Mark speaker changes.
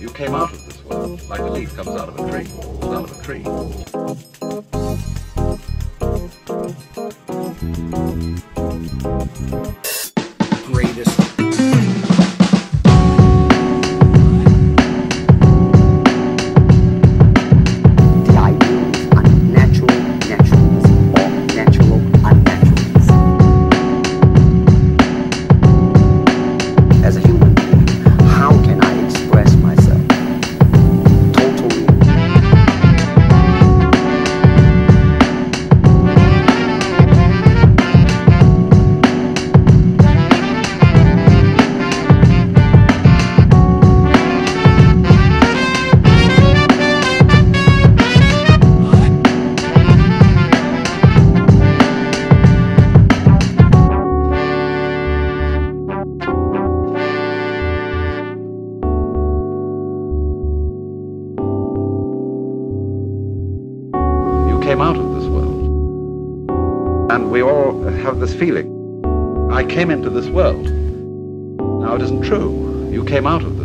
Speaker 1: You came out of this world like a leaf comes out of a tree, falls out of a tree.
Speaker 2: greatest.
Speaker 1: Came out of this world. And we all have this feeling. I came into this world. Now, it isn't true. You came out of